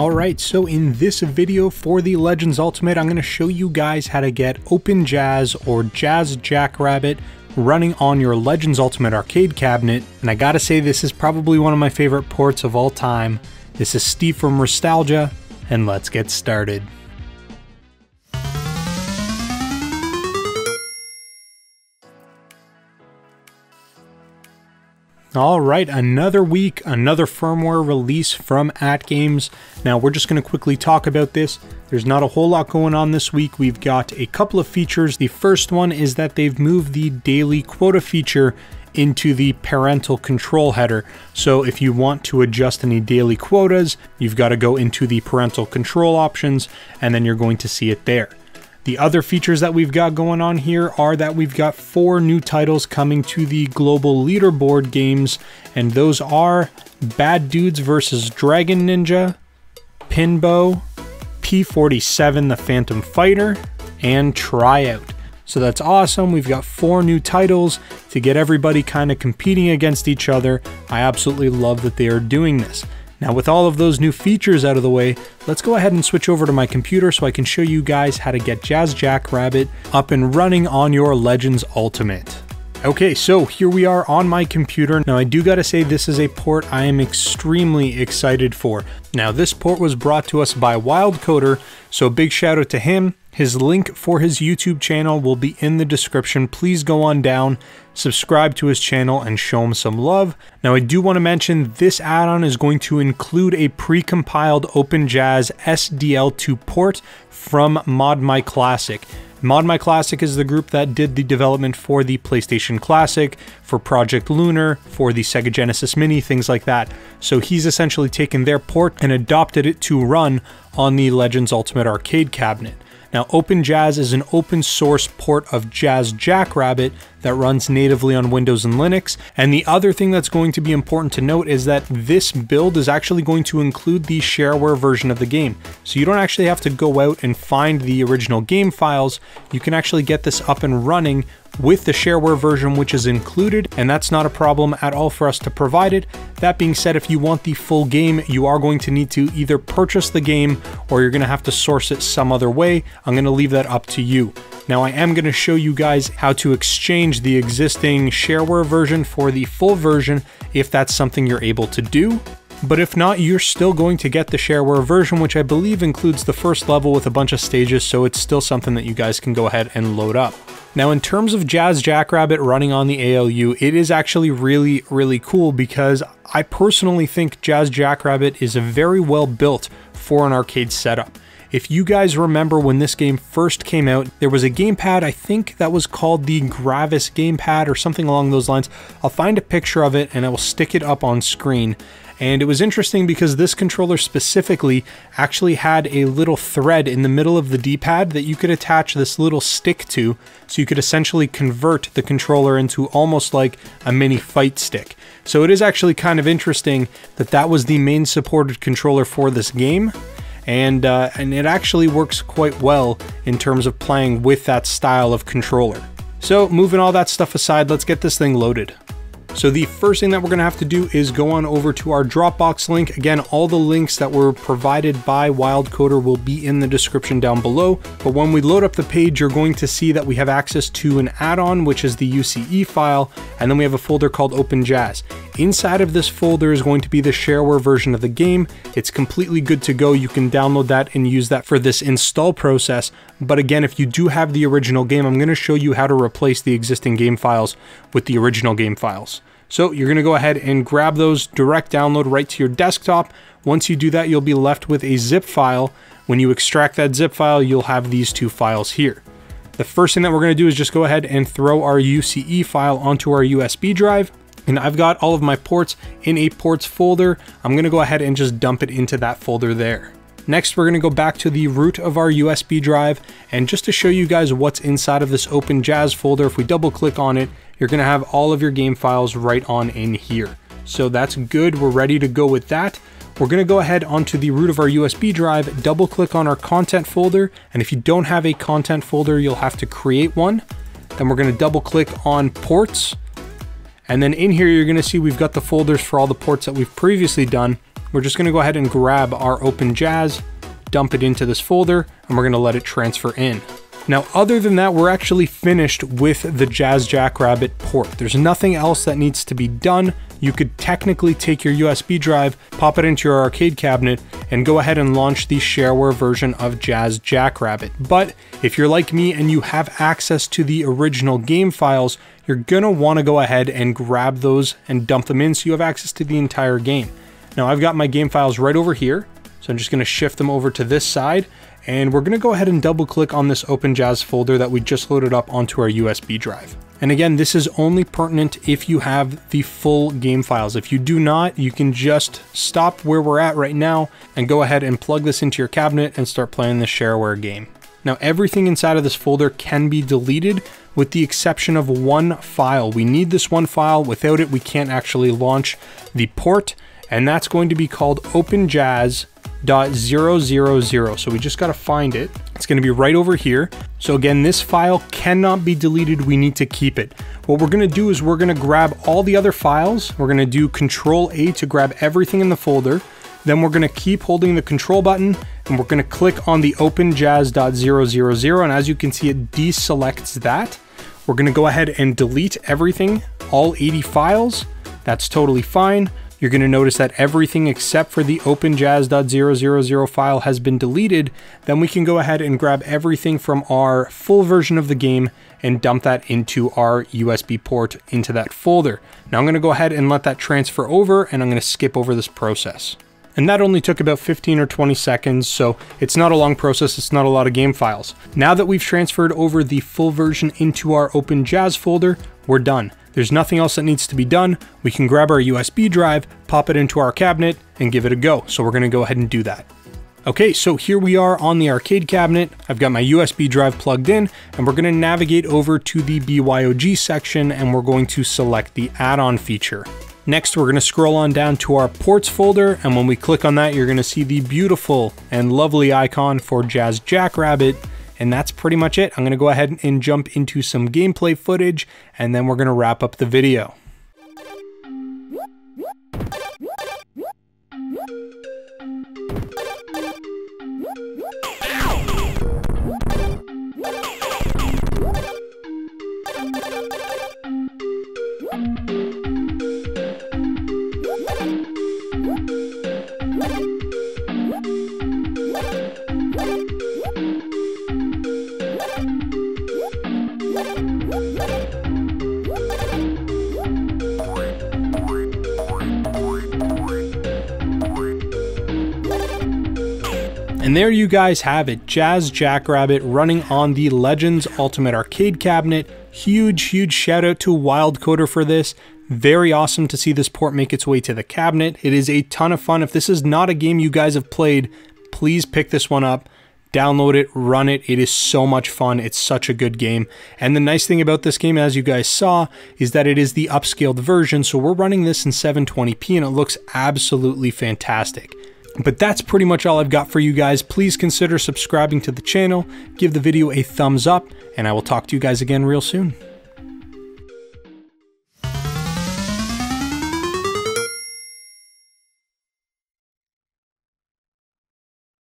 Alright, so in this video for the Legends Ultimate, I'm going to show you guys how to get Open Jazz or Jazz Jackrabbit running on your Legends Ultimate arcade cabinet, and I gotta say this is probably one of my favorite ports of all time. This is Steve from Restalgia, and let's get started. All right, another week, another firmware release from AtGames. Now, we're just going to quickly talk about this. There's not a whole lot going on this week. We've got a couple of features. The first one is that they've moved the daily quota feature into the parental control header. So if you want to adjust any daily quotas, you've got to go into the parental control options and then you're going to see it there. The other features that we've got going on here are that we've got four new titles coming to the global leaderboard games, and those are Bad Dudes vs. Dragon Ninja, Pinbo, P47 the Phantom Fighter, and Tryout. So that's awesome. We've got four new titles to get everybody kind of competing against each other. I absolutely love that they are doing this. Now with all of those new features out of the way, let's go ahead and switch over to my computer so I can show you guys how to get Jazz Jackrabbit up and running on your Legends Ultimate. Okay, so here we are on my computer. Now I do gotta say this is a port I am extremely excited for. Now this port was brought to us by WildCoder, so big shout out to him. His link for his YouTube channel will be in the description. Please go on down, subscribe to his channel, and show him some love. Now, I do want to mention this add-on is going to include a pre-compiled OpenJazz SDL2 port from ModMyClassic. ModMyClassic is the group that did the development for the PlayStation Classic, for Project Lunar, for the Sega Genesis Mini, things like that. So he's essentially taken their port and adopted it to run on the Legends Ultimate arcade cabinet. Now, OpenJazz is an open source port of Jazz Jackrabbit that runs natively on Windows and Linux. And the other thing that's going to be important to note is that this build is actually going to include the shareware version of the game. So you don't actually have to go out and find the original game files. You can actually get this up and running with the shareware version which is included and that's not a problem at all for us to provide it. That being said, if you want the full game, you are going to need to either purchase the game or you're going to have to source it some other way. I'm going to leave that up to you. Now I am going to show you guys how to exchange the existing shareware version for the full version if that's something you're able to do. But if not, you're still going to get the shareware version, which I believe includes the first level with a bunch of stages, so it's still something that you guys can go ahead and load up. Now, in terms of Jazz Jackrabbit running on the ALU, it is actually really, really cool because I personally think Jazz Jackrabbit is a very well built for an arcade setup. If you guys remember when this game first came out, there was a gamepad, I think that was called the Gravis gamepad or something along those lines. I'll find a picture of it and I will stick it up on screen. And it was interesting because this controller specifically actually had a little thread in the middle of the D-pad that you could attach this little stick to, so you could essentially convert the controller into almost like a mini fight stick. So it is actually kind of interesting that that was the main supported controller for this game. And, uh, and it actually works quite well in terms of playing with that style of controller. So moving all that stuff aside, let's get this thing loaded. So the first thing that we're gonna have to do is go on over to our Dropbox link. Again, all the links that were provided by WildCoder will be in the description down below. But when we load up the page, you're going to see that we have access to an add-on, which is the UCE file, and then we have a folder called OpenJazz. Inside of this folder is going to be the shareware version of the game. It's completely good to go. You can download that and use that for this install process. But again, if you do have the original game, I'm gonna show you how to replace the existing game files with the original game files. So you're gonna go ahead and grab those direct download right to your desktop. Once you do that, you'll be left with a zip file. When you extract that zip file, you'll have these two files here. The first thing that we're gonna do is just go ahead and throw our UCE file onto our USB drive. And I've got all of my ports in a ports folder. I'm gonna go ahead and just dump it into that folder there. Next, we're gonna go back to the root of our USB drive, and just to show you guys what's inside of this OpenJazz folder, if we double click on it, you're gonna have all of your game files right on in here. So that's good, we're ready to go with that. We're gonna go ahead onto the root of our USB drive, double click on our content folder, and if you don't have a content folder, you'll have to create one. Then we're gonna double click on ports, and then in here, you're gonna see we've got the folders for all the ports that we've previously done. we're just gonna go ahead and grab our OpenJazz, dump it into this folder, and we're gonna let it transfer in. Now, other than that, we're actually finished with the Jazz Jackrabbit port. There's nothing else that needs to be done. You could technically take your USB drive, pop it into your arcade cabinet, and go ahead and launch the shareware version of Jazz Jackrabbit. But if you're like me and you have access to the original game files, you're gonna wanna go ahead and grab those and dump them in so you have access to the entire game. Now I've got my game files right over here, so I'm just gonna shift them over to this side and we're gonna go ahead and double click on this OpenJazz folder that we just loaded up onto our USB drive. And again, this is only pertinent if you have the full game files. If you do not, you can just stop where we're at right now and go ahead and plug this into your cabinet and start playing the shareware game. Now everything inside of this folder can be deleted with the exception of one file. We need this one file. Without it, we can't actually launch the port and that's going to be called OpenJazz .000. So we just got to find it. It's going to be right over here. So again, this file cannot be deleted. We need to keep it. What we're going to do is we're going to grab all the other files. We're going to do control A to grab everything in the folder. Then we're going to keep holding the control button and we're going to click on the openjazz.000. And as you can see, it deselects that. We're going to go ahead and delete everything, all 80 files. That's totally fine. You're going to notice that everything except for the openjazz.000 file has been deleted. Then we can go ahead and grab everything from our full version of the game and dump that into our USB port into that folder. Now I'm going to go ahead and let that transfer over and I'm going to skip over this process. And that only took about 15 or 20 seconds, so it's not a long process, it's not a lot of game files. Now that we've transferred over the full version into our OpenJazz folder, we're done. There's nothing else that needs to be done. We can grab our USB drive, pop it into our cabinet, and give it a go. So we're gonna go ahead and do that. Okay, so here we are on the arcade cabinet. I've got my USB drive plugged in, and we're gonna navigate over to the BYOG section, and we're going to select the add-on feature. Next, we're gonna scroll on down to our ports folder, and when we click on that, you're gonna see the beautiful and lovely icon for Jazz Jackrabbit, and that's pretty much it. I'm going to go ahead and jump into some gameplay footage and then we're going to wrap up the video. And there you guys have it, Jazz Jackrabbit running on the Legends Ultimate Arcade cabinet. Huge, huge shout out to Wildcoder for this. Very awesome to see this port make its way to the cabinet. It is a ton of fun. If this is not a game you guys have played, please pick this one up download it, run it. It is so much fun. It's such a good game. And the nice thing about this game, as you guys saw, is that it is the upscaled version. So we're running this in 720p and it looks absolutely fantastic. But that's pretty much all I've got for you guys. Please consider subscribing to the channel, give the video a thumbs up, and I will talk to you guys again real soon.